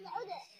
Load it.